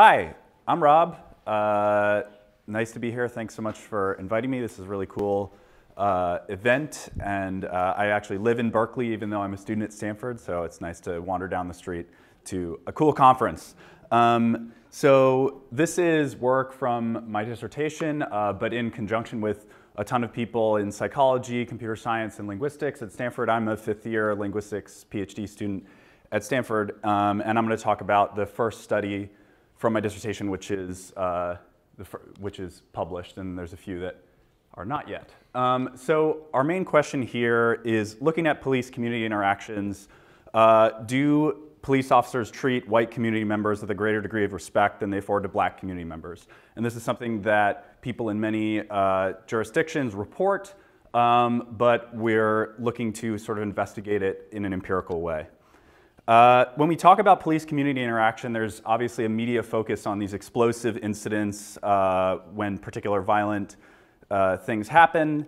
Hi, I'm Rob. Uh, nice to be here. Thanks so much for inviting me. This is a really cool uh, event, and uh, I actually live in Berkeley, even though I'm a student at Stanford, so it's nice to wander down the street to a cool conference. Um, so this is work from my dissertation, uh, but in conjunction with a ton of people in psychology, computer science, and linguistics at Stanford. I'm a fifth year linguistics PhD student at Stanford, um, and I'm going to talk about the first study from my dissertation, which is, uh, which is published, and there's a few that are not yet. Um, so our main question here is looking at police community interactions. Uh, do police officers treat white community members with a greater degree of respect than they afford to black community members? And this is something that people in many uh, jurisdictions report, um, but we're looking to sort of investigate it in an empirical way. Uh, when we talk about police community interaction, there's obviously a media focus on these explosive incidents uh, when particular violent uh, things happen.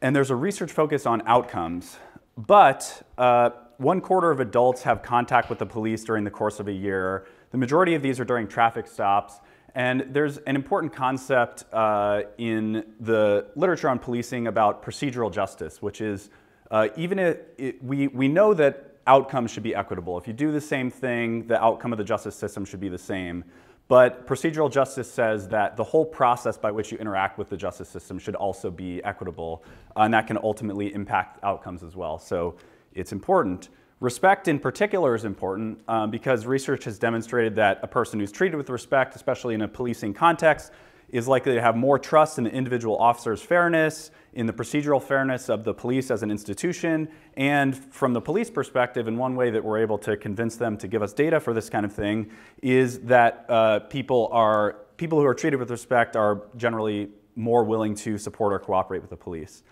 And there's a research focus on outcomes. But uh, one quarter of adults have contact with the police during the course of a year. The majority of these are during traffic stops. And there's an important concept uh, in the literature on policing about procedural justice, which is uh, even if it, we, we know that outcomes should be equitable. If you do the same thing, the outcome of the justice system should be the same. But procedural justice says that the whole process by which you interact with the justice system should also be equitable, and that can ultimately impact outcomes as well. So it's important. Respect in particular is important um, because research has demonstrated that a person who's treated with respect, especially in a policing context, is likely to have more trust in the individual officer's fairness, in the procedural fairness of the police as an institution, and from the police perspective, and one way that we're able to convince them to give us data for this kind of thing is that uh, people are people who are treated with respect are generally more willing to support or cooperate with the police.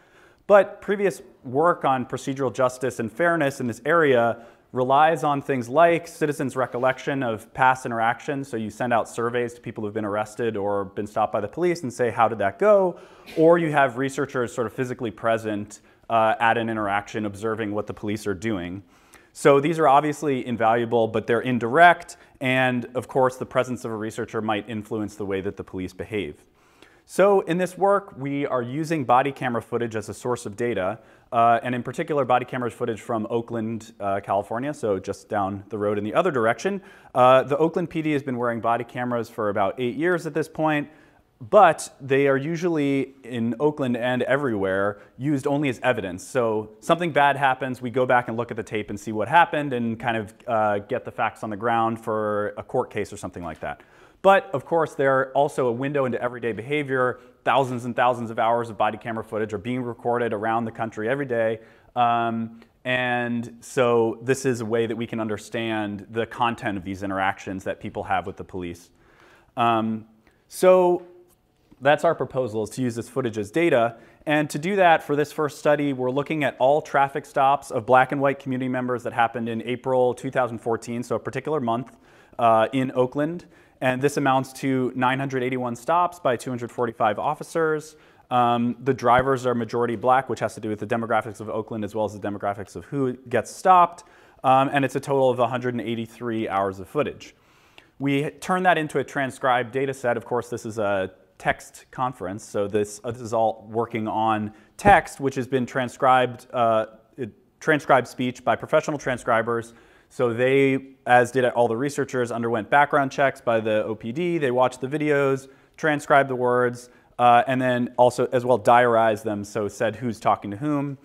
But previous work on procedural justice and fairness in this area relies on things like citizens' recollection of past interactions. So you send out surveys to people who've been arrested or been stopped by the police and say, how did that go? Or you have researchers sort of physically present uh, at an interaction observing what the police are doing. So these are obviously invaluable, but they're indirect. And of course, the presence of a researcher might influence the way that the police behave. So in this work, we are using body camera footage as a source of data, uh, and in particular, body camera footage from Oakland, uh, California, so just down the road in the other direction. Uh, the Oakland PD has been wearing body cameras for about eight years at this point, but they are usually in Oakland and everywhere used only as evidence. So something bad happens, we go back and look at the tape and see what happened and kind of uh, get the facts on the ground for a court case or something like that. But of course, they're also a window into everyday behavior. Thousands and thousands of hours of body camera footage are being recorded around the country every day. Um, and so this is a way that we can understand the content of these interactions that people have with the police. Um, so that's our proposal is to use this footage as data. And to do that for this first study, we're looking at all traffic stops of black and white community members that happened in April 2014, so a particular month uh, in Oakland. And this amounts to 981 stops by 245 officers. Um, the drivers are majority black, which has to do with the demographics of Oakland as well as the demographics of who gets stopped. Um, and it's a total of 183 hours of footage. We turn that into a transcribed data set. Of course, this is a text conference, so this, uh, this is all working on text, which has been transcribed, uh, transcribed speech by professional transcribers so they, as did all the researchers, underwent background checks by the OPD. They watched the videos, transcribed the words, uh, and then also as well diarized them, so said who's talking to whom.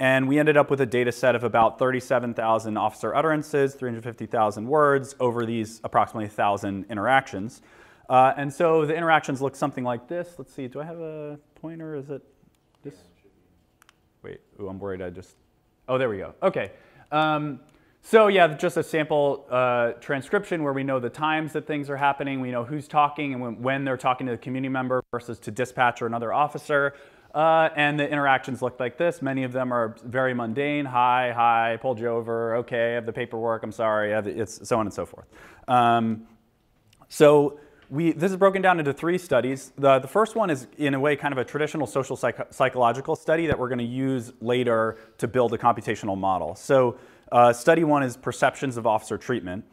And we ended up with a data set of about 37,000 officer utterances, 350,000 words over these approximately 1,000 interactions. Uh, and so the interactions look something like this. Let's see, do I have a pointer? Is it this? Wait, ooh, I'm worried I just, oh, there we go. Okay. Um, so yeah, just a sample uh, transcription where we know the times that things are happening, we know who's talking and when, they're talking to the community member versus to dispatch or another officer. Uh, and the interactions look like this. Many of them are very mundane. Hi, hi, pulled you over. Okay, I have the paperwork. I'm sorry. it's so on and so forth. Um, so we, this is broken down into three studies. The, the first one is, in a way, kind of a traditional social psych psychological study that we're going to use later to build a computational model. So uh, study one is perceptions of officer treatment.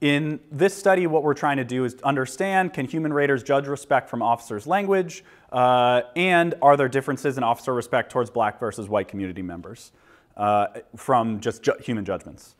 In this study, what we're trying to do is understand can human raters judge respect from officers' language, uh, and are there differences in officer respect towards black versus white community members uh, from just ju human judgments.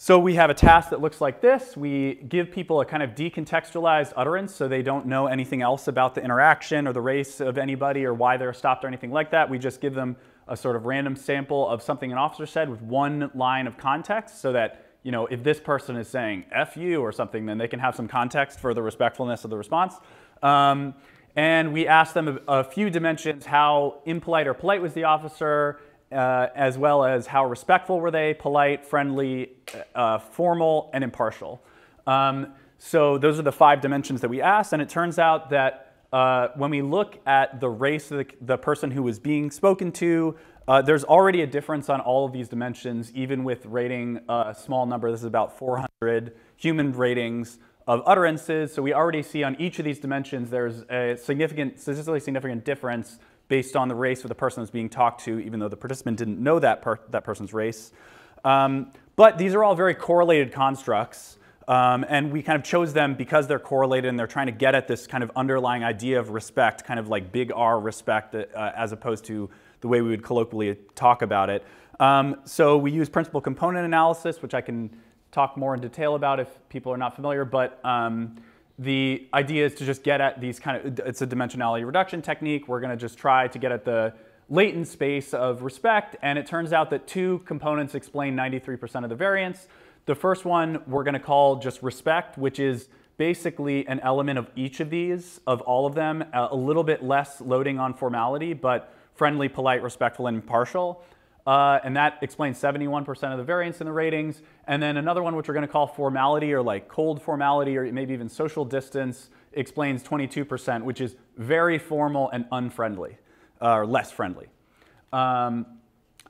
So we have a task that looks like this. We give people a kind of decontextualized utterance so they don't know anything else about the interaction or the race of anybody or why they're stopped or anything like that. We just give them a sort of random sample of something an officer said with one line of context so that you know, if this person is saying F you or something, then they can have some context for the respectfulness of the response. Um, and we asked them a, a, few dimensions, how impolite or polite was the officer, uh, as well as how respectful were they, polite, friendly, uh, formal, and impartial. Um, so those are the five dimensions that we asked, and it turns out that uh, when we look at the race of the, the person who was being spoken to, uh, there's already a difference on all of these dimensions, even with rating a small number. This is about 400 human ratings of utterances. So we already see on each of these dimensions there's a significant, statistically significant difference based on the race of the person that's being talked to, even though the participant didn't know that, per that person's race. Um, but these are all very correlated constructs. Um, and we kind of chose them because they're correlated and they're trying to get at this kind of underlying idea of respect, kind of like big R respect, uh, as opposed to the way we would colloquially talk about it. Um, so we use principal component analysis, which I can talk more in detail about if people are not familiar. But um, the idea is to just get at these kind of, it's a dimensionality reduction technique. We're going to just try to get at the latent space of respect. And it turns out that two components explain 93% of the variance. The first one we're going to call just respect, which is basically an element of each of these, of all of them, a little bit less loading on formality, but friendly, polite, respectful, and impartial. Uh, and that explains 71% of the variance in the ratings. And then another one, which we're going to call formality or like cold formality or maybe even social distance, explains 22%, which is very formal and unfriendly uh, or less friendly. Um,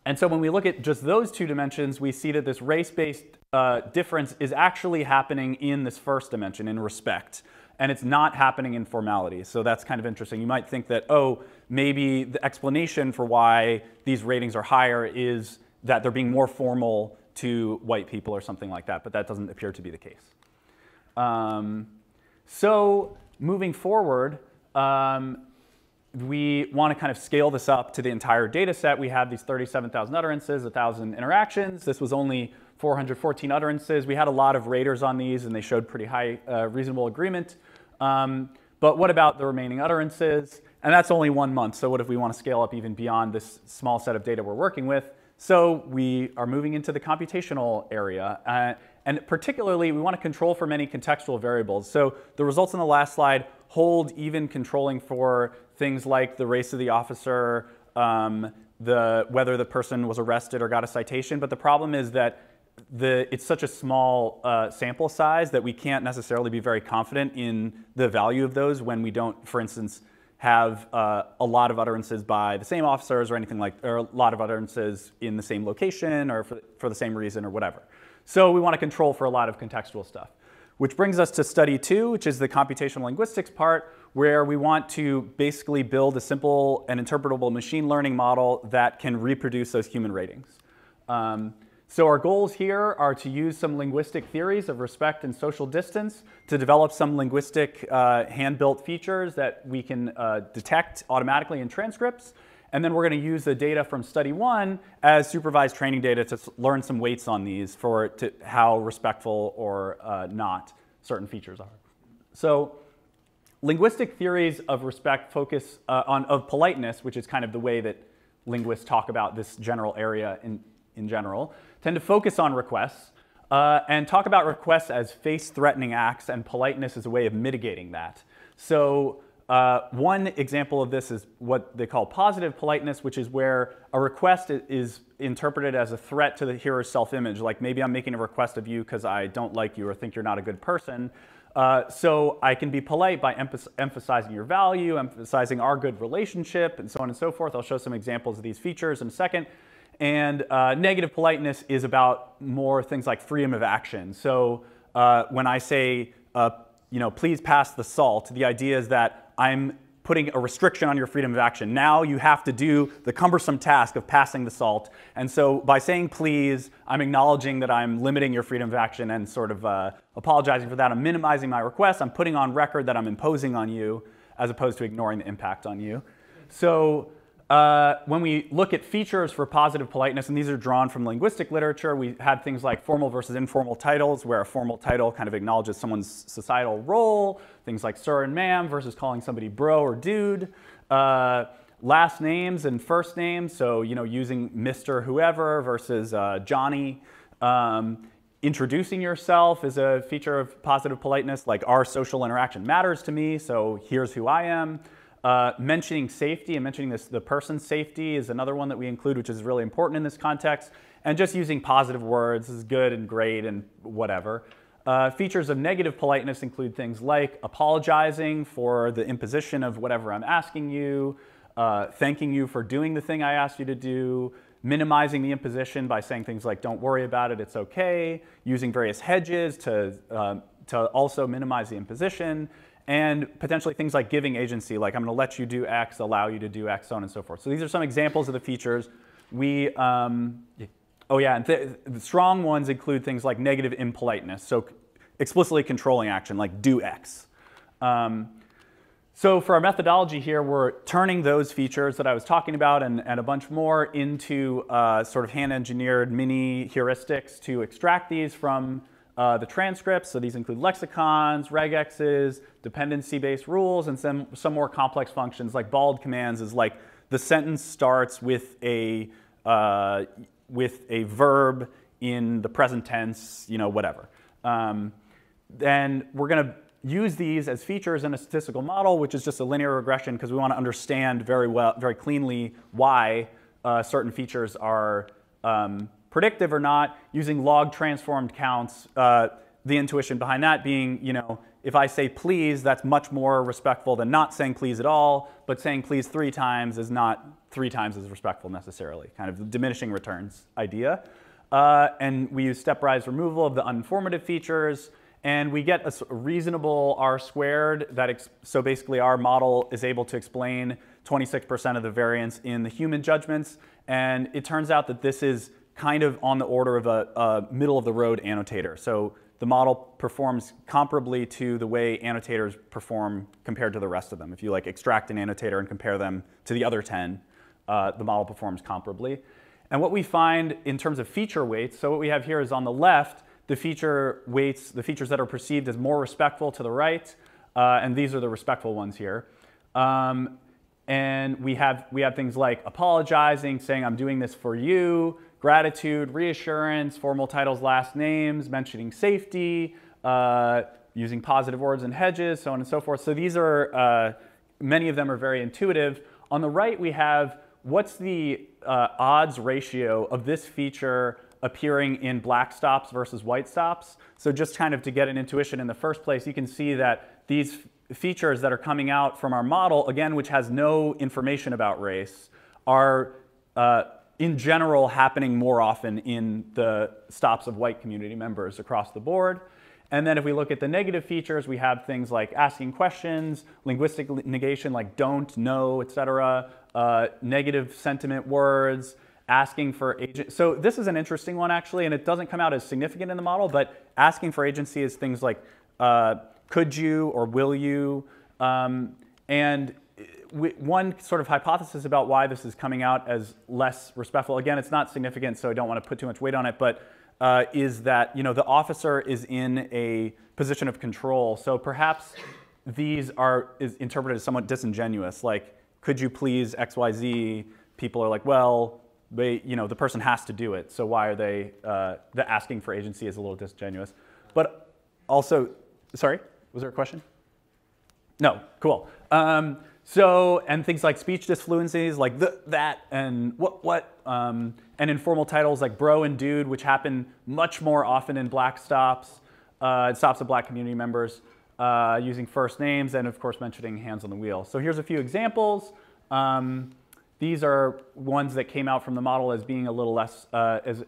and so when we look at just those two dimensions, we see that this race-based uh, difference is actually happening in this first dimension, in respect and it's not happening in formality. So that's kind of interesting. You might think that, oh, maybe the explanation for why these ratings are higher is that they're being more formal to white people or something like that, but that doesn't appear to be the case. Um, so moving forward, um, we want to kind of scale this up to the entire data set. We have these 37,000 utterances, 1,000 interactions. This was only 414 utterances. We had a lot of raters on these, and they showed pretty high uh, reasonable agreement. Um, but what about the remaining utterances? And that's only one month. So what if we want to scale up even beyond this small set of data we're working with? So we are moving into the computational area. Uh, and particularly, we want to control for many contextual variables. So the results in the last slide hold even controlling for things like the race of the officer, um, the, whether the person was arrested or got a citation. But the problem is that the, it's such a small uh, sample size that we can't necessarily be very confident in the value of those when we don't, for instance, have uh, a lot of utterances by the same officers or anything like, or a lot of utterances in the same location or for, for the same reason or whatever. So we want to control for a lot of contextual stuff. Which brings us to study two, which is the computational linguistics part, where we want to basically build a simple and interpretable machine learning model that can reproduce those human ratings. Um, so our goals here are to use some linguistic theories of respect and social distance to develop some linguistic uh, hand-built features that we can uh, detect automatically in transcripts. And then we're going to use the data from study one as supervised training data to learn some weights on these for to how respectful or uh, not certain features are. So linguistic theories of respect focus uh, on of politeness, which is kind of the way that linguists talk about this general area in, in general tend to focus on requests uh, and talk about requests as face-threatening acts and politeness as a way of mitigating that. So uh, one example of this is what they call positive politeness, which is where a request is interpreted as a threat to the hearer's self-image. Like maybe I'm making a request of you because I don't like you or think you're not a good person. Uh, so I can be polite by emphasizing your value, emphasizing our good relationship, and so on and so forth. I'll show some examples of these features in a second. And uh, negative politeness is about more things like freedom of action. So uh, when I say, uh, you know, please pass the salt, the idea is that I'm putting a restriction on your freedom of action. Now you have to do the cumbersome task of passing the salt. And so by saying please, I'm acknowledging that I'm limiting your freedom of action and sort of uh, apologizing for that. I'm minimizing my request. I'm putting on record that I'm imposing on you as opposed to ignoring the impact on you. So uh, when we look at features for positive politeness, and these are drawn from linguistic literature, we had things like formal versus informal titles, where a formal title kind of acknowledges someone's societal role, things like sir and ma'am versus calling somebody bro or dude. Uh, last names and first names, so you know, using Mr. whoever versus uh, Johnny. Um, introducing yourself is a feature of positive politeness, like our social interaction matters to me, so here's who I am. Uh, mentioning safety and mentioning this, the person's safety is another one that we include, which is really important in this context. And just using positive words is good and great and whatever. Uh, features of negative politeness include things like apologizing for the imposition of whatever I'm asking you, uh, thanking you for doing the thing I asked you to do, minimizing the imposition by saying things like don't worry about it, it's okay, using various hedges to, uh, to also minimize the imposition, and potentially things like giving agency, like I'm going to let you do X, allow you to do X, so on and so forth. So these are some examples of the features. We, um, oh yeah, and th the strong ones include things like negative impoliteness, so explicitly controlling action, like do X. Um, so for our methodology here, we're turning those features that I was talking about and, and a bunch more into uh, sort of hand-engineered mini heuristics to extract these from uh, the transcripts, so these include lexicons, regexes, dependency-based rules, and some, some more complex functions like bald commands is like the sentence starts with a, uh, with a verb in the present tense, you know, whatever. Um, then we're going to use these as features in a statistical model, which is just a linear regression because we want to understand very well, very cleanly why uh, certain features are um, predictive or not, using log transformed counts. Uh, the intuition behind that being, you know, if I say please, that's much more respectful than not saying please at all, but saying please three times is not three times as respectful necessarily, kind of diminishing returns idea. Uh, and we use stepwise removal of the unformative features, and we get a reasonable R squared that, so basically our model is able to explain 26% of the variance in the human judgments, and it turns out that this is kind of on the order of a, a middle of the road annotator. So the model performs comparably to the way annotators perform compared to the rest of them. If you like extract an annotator and compare them to the other 10, uh, the model performs comparably. And what we find in terms of feature weights, so what we have here is on the left, the feature weights, the features that are perceived as more respectful to the right, uh, and these are the respectful ones here. Um, and we have, we have things like apologizing, saying I'm doing this for you, gratitude, reassurance, formal titles, last names, mentioning safety, uh, using positive words and hedges, so on and so forth. So these are, uh, many of them are very intuitive. On the right, we have what's the uh, odds ratio of this feature appearing in black stops versus white stops. So just kind of to get an intuition in the first place, you can see that these features that are coming out from our model, again, which has no information about race, are uh, in general happening more often in the stops of white community members across the board. And then if we look at the negative features, we have things like asking questions, linguistic negation like don't, no, etc., uh, negative sentiment words, asking for agent. So this is an interesting one actually, and it doesn't come out as significant in the model, but asking for agency is things like uh, could you or will you, um, and one sort of hypothesis about why this is coming out as less respectful, again, it's not significant, so I don't want to put too much weight on it, but uh, is that you know, the officer is in a position of control. So perhaps these are is interpreted as somewhat disingenuous, like, could you please XYZ? People are like, well, they, you know, the person has to do it, so why are they, uh, the asking for agency is a little disingenuous. But also, sorry, was there a question? No, cool. Um, so, and things like speech disfluencies, like the, that, and what, what, um, and informal titles like bro and dude, which happen much more often in black stops, uh, stops of black community members, uh, using first names, and of course mentioning hands on the wheel. So here's a few examples. Um, these are ones that came out from the model as being a little less, uh, as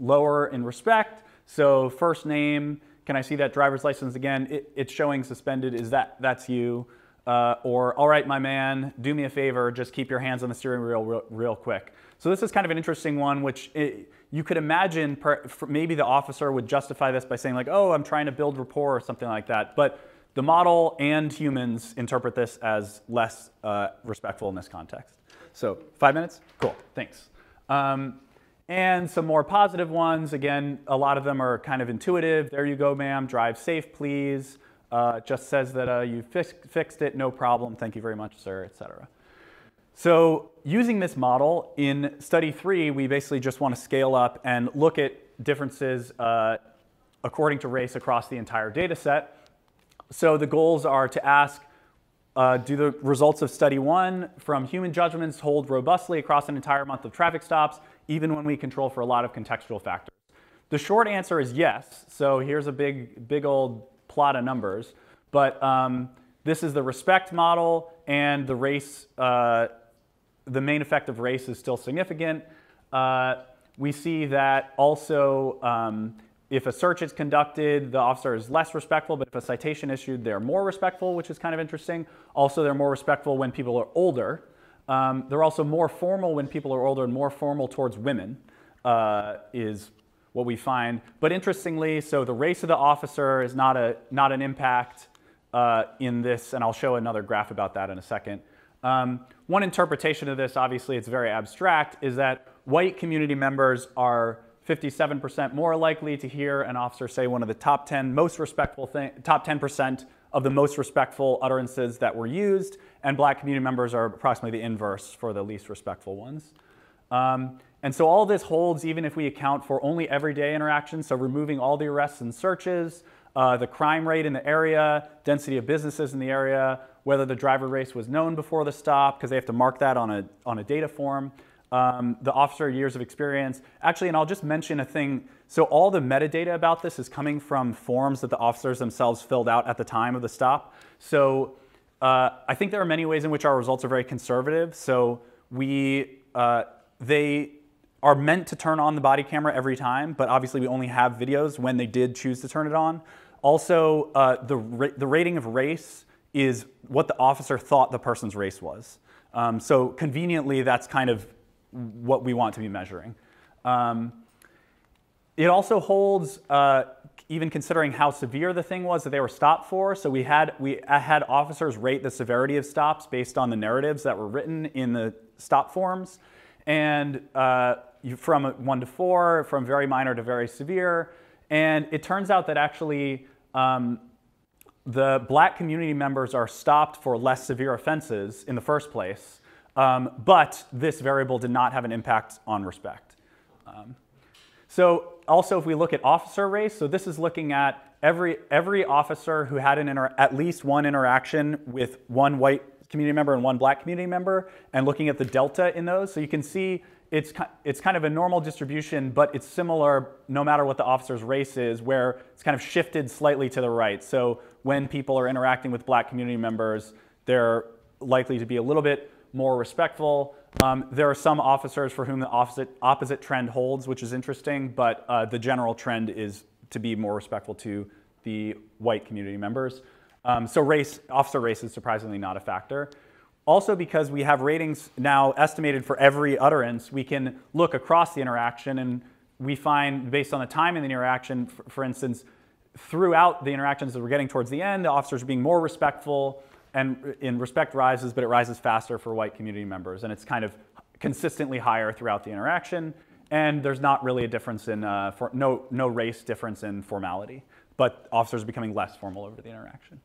lower in respect. So first name, can I see that driver's license again? It, it's showing suspended, is that, that's you. uh, or all right, my man, do me a favor, just keep your hands on the steering wheel real, real quick. So this is kind of an interesting one, which it, you could imagine per, maybe the officer would justify this by saying like, oh, I'm trying to build rapport or something like that. But the model and humans interpret this as less uh, respectful in this context. So five minutes? Cool, thanks. Um, and some more positive ones. Again, a lot of them are kind of intuitive. There you go, ma'am. Drive safe, please. Uh, just says that uh, you fix fixed it, no problem. Thank you very much, sir, etc. So using this model in study three, we basically just want to scale up and look at differences uh, according to race across the entire data set. So the goals are to ask, uh, do the results of study one from human judgments hold robustly across an entire month of traffic stops, even when we control for a lot of contextual factors? The short answer is yes. So here's a big, big old plot of numbers. But um, this is the respect model and the race, uh, the main effect of race is still significant. Uh, we see that also um, if a search is conducted, the officer is less respectful, but if a citation issued, they're more respectful, which is kind of interesting. Also, they're more respectful when people are older. Um, they're also more formal when people are older and more formal towards women uh, is what we find. But interestingly, so the race of the officer is not, a, not an impact uh, in this, and I'll show another graph about that in a second. Um, one interpretation of this, obviously it's very abstract, is that white community members are 57% more likely to hear an officer say one of the top 10 most respectful thing, top 10% of the most respectful utterances that were used, and black community members are approximately the inverse for the least respectful ones. Um, and so all this holds even if we account for only everyday interactions, so removing all the arrests and searches, uh, the crime rate in the area, density of businesses in the area, whether the driver race was known before the stop, because they have to mark that on a, on a data form, um, the officer years of experience. Actually, and I'll just mention a thing. So all the metadata about this is coming from forms that the officers themselves filled out at the time of the stop. So uh, I think there are many ways in which our results are very conservative. So we, uh, they are meant to turn on the body camera every time, but obviously we only have videos when they did choose to turn it on. Also, uh, the, ra the rating of race is what the officer thought the person's race was. Um, so conveniently, that's kind of what we want to be measuring. Um, it also holds, uh, even considering how severe the thing was that they were stopped for. So we had, we had officers rate the severity of stops based on the narratives that were written in the stop forms. And uh, from one to four, from very minor to very severe. And it turns out that actually um, the black community members are stopped for less severe offenses in the first place. Um, but this variable did not have an impact on respect. Um, so also if we look at officer race, so this is looking at every, every officer who had an at least one interaction with one white community member and one black community member and looking at the delta in those. So you can see it's, it's kind of a normal distribution, but it's similar no matter what the officer's race is, where it's kind of shifted slightly to the right. So when people are interacting with black community members, they're likely to be a little bit more respectful. Um, there are some officers for whom the opposite, opposite trend holds, which is interesting, but uh, the general trend is to be more respectful to the white community members. Um, so race, officer race is surprisingly not a factor. Also because we have ratings now estimated for every utterance, we can look across the interaction and we find based on the time in the interaction, for, for instance, throughout the interactions that we're getting towards the end, the officers are being more respectful, and in respect rises, but it rises faster for white community members. And it's kind of consistently higher throughout the interaction. And there's not really a difference in, uh, for, no, no race difference in formality, but officers are becoming less formal over the interaction.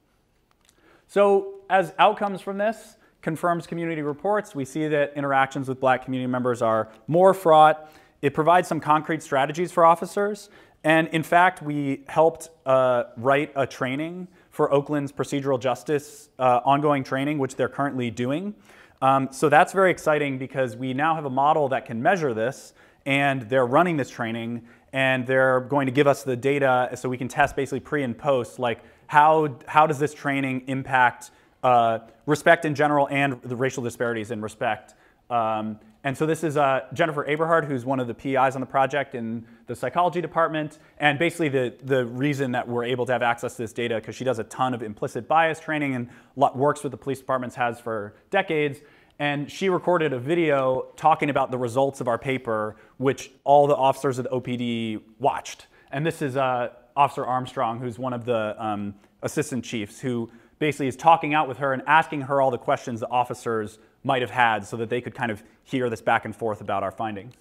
So as outcomes from this, confirms community reports, we see that interactions with black community members are more fraught. It provides some concrete strategies for officers. And in fact, we helped uh, write a training for Oakland's procedural justice uh, ongoing training, which they're currently doing. Um, so that's very exciting because we now have a model that can measure this, and they're running this training, and they're going to give us the data so we can test basically pre and post, like how, how does this training impact uh, respect in general and the racial disparities in respect Um, and so this is uh, Jennifer Eberhardt, who's one of the PIs on the project in the psychology department. And basically the, the reason that we're able to have access to this data, because she does a ton of implicit bias training and works with the police departments, has for decades. And she recorded a video talking about the results of our paper, which all the officers of the OPD watched. And this is uh, Officer Armstrong, who's one of the um, assistant chiefs, who basically is talking out with her and asking her all the questions the officers might have had so that they could kind of hear this back and forth about our findings.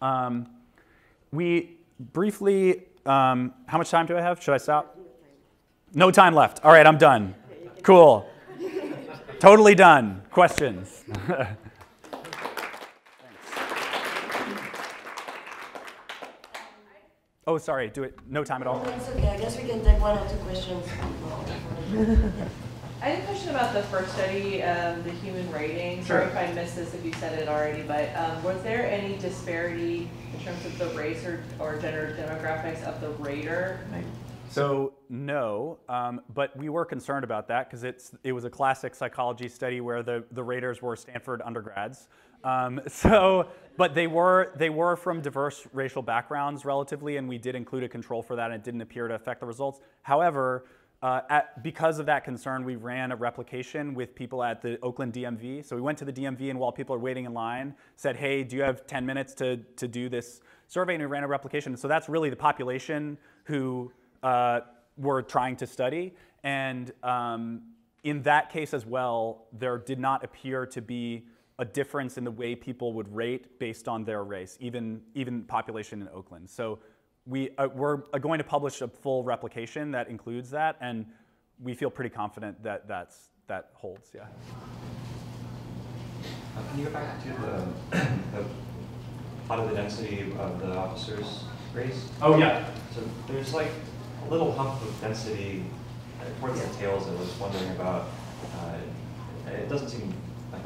Um, we briefly, um, how much time do I have? Should I stop? No time left. All right, I'm done. Cool. totally done. Questions? oh, sorry. Do it. No time at all. That's okay. I guess we can take one or two questions. I had a question about the first study, um, the human rating. Sure. Sorry if I missed this, if you said it already, but um, was there any disparity in terms of the race or, or gender demographics of the rater? So no, um, but we were concerned about that because it's it was a classic psychology study where the the raters were Stanford undergrads. Um, so, but they were they were from diverse racial backgrounds relatively, and we did include a control for that, and it didn't appear to affect the results. However, uh, at, because of that concern, we ran a replication with people at the Oakland DMV. So we went to the DMV, and while people are waiting in line, said, "Hey, do you have 10 minutes to to do this survey?" And we ran a replication. So that's really the population who uh, we're trying to study. And um, in that case as well, there did not appear to be a difference in the way people would rate based on their race, even even population in Oakland. So we, uh, we're uh, going to publish a full replication that includes that, and we feel pretty confident that that's, that holds, yeah. Uh, can you go back to the, the plot of the density of the officer's race? Oh, yeah. So there's like a little hump of density towards the tails I was wondering about. Uh, it doesn't seem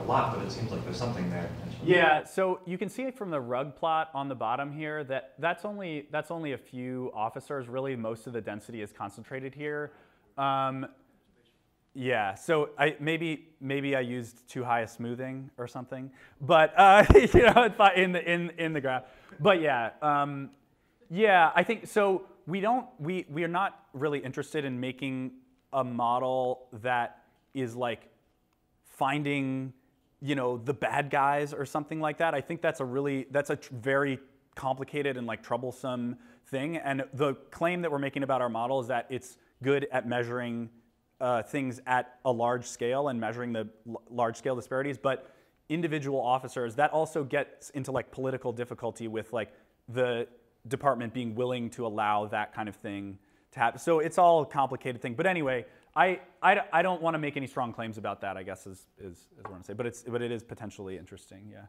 a lot, but it seems like there's something there. Yeah, so you can see it from the rug plot on the bottom here that that's only, that's only a few officers. Really, most of the density is concentrated here. Um, yeah, so I, maybe maybe I used too high a smoothing or something, but uh, you know, in the in in the graph. But yeah, um, yeah, I think so. We don't we we are not really interested in making a model that is like finding you know, the bad guys or something like that. I think that's a really, that's a very complicated and like troublesome thing. And the claim that we're making about our model is that it's good at measuring uh, things at a large scale and measuring the large scale disparities, but individual officers, that also gets into like political difficulty with like the department being willing to allow that kind of thing to happen. So it's all a complicated thing. But anyway, I, I, I don't want to make any strong claims about that, I guess, is, is, is what I'm saying. But, it's, but it is potentially interesting, yeah.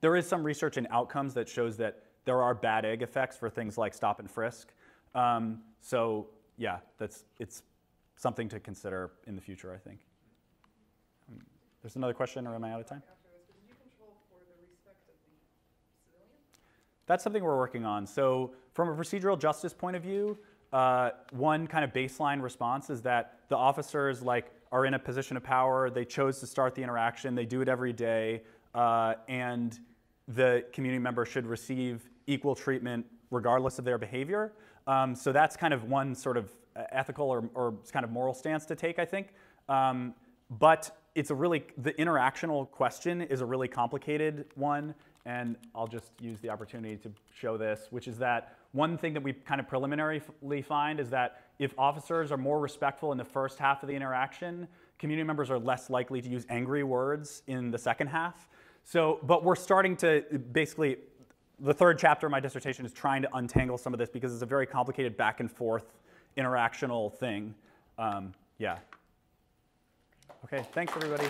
There is some research in outcomes that shows that there are bad egg effects for things like stop and frisk. Um, so, yeah, that's, it's something to consider in the future, I think. Um, there's another question, or am I out of time? That's something we're working on. So, from a procedural justice point of view, uh, one kind of baseline response is that the officers like are in a position of power. They chose to start the interaction. They do it every day, uh, and the community member should receive equal treatment regardless of their behavior. Um, so that's kind of one sort of ethical or, or kind of moral stance to take, I think. Um, but it's a really the interactional question is a really complicated one, and I'll just use the opportunity to show this, which is that one thing that we kind of preliminarily find is that if officers are more respectful in the first half of the interaction, community members are less likely to use angry words in the second half. So, but we're starting to basically, the third chapter of my dissertation is trying to untangle some of this because it's a very complicated back and forth interactional thing. Um, yeah. Okay, thanks everybody.